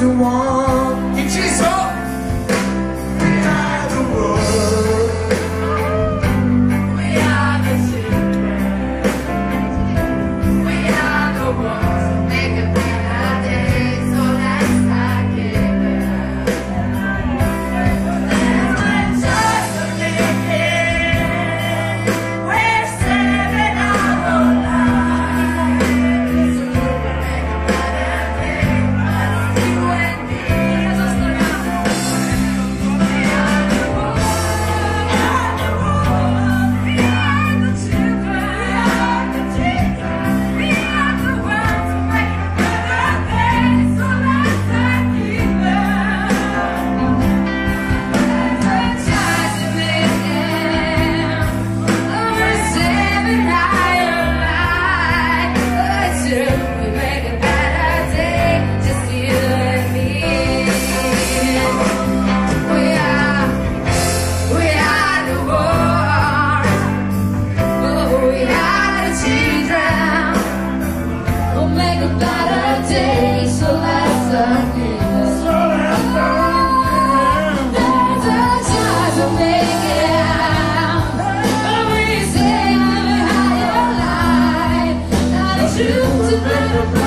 the one It's a pleasure.